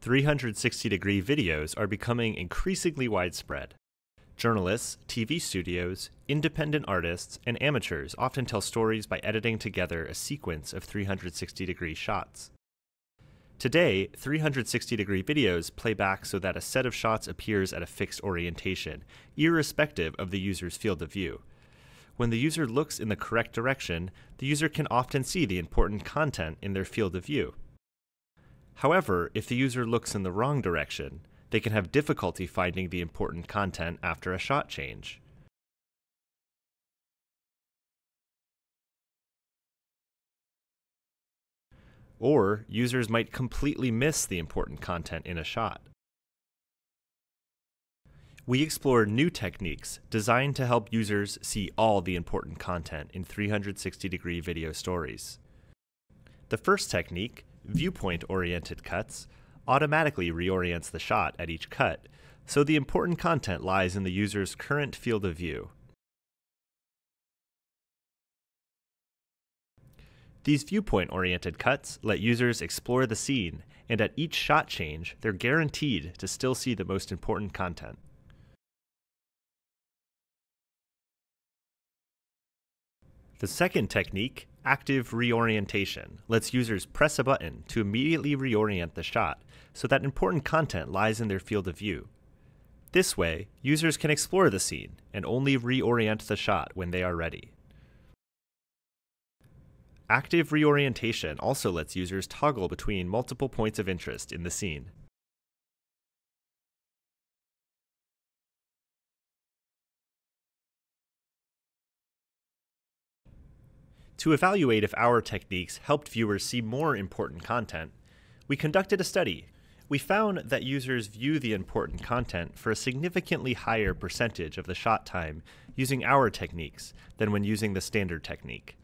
360 degree videos are becoming increasingly widespread. Journalists, TV studios, independent artists, and amateurs often tell stories by editing together a sequence of 360 degree shots. Today, 360 degree videos play back so that a set of shots appears at a fixed orientation, irrespective of the user's field of view. When the user looks in the correct direction, the user can often see the important content in their field of view. However, if the user looks in the wrong direction, they can have difficulty finding the important content after a shot change. Or users might completely miss the important content in a shot. We explore new techniques designed to help users see all the important content in 360 degree video stories. The first technique, viewpoint oriented cuts, automatically reorients the shot at each cut, so the important content lies in the user's current field of view. These viewpoint oriented cuts let users explore the scene, and at each shot change, they're guaranteed to still see the most important content. The second technique, active reorientation, lets users press a button to immediately reorient the shot so that important content lies in their field of view. This way, users can explore the scene and only reorient the shot when they are ready. Active reorientation also lets users toggle between multiple points of interest in the scene. To evaluate if our techniques helped viewers see more important content, we conducted a study. We found that users view the important content for a significantly higher percentage of the shot time using our techniques than when using the standard technique.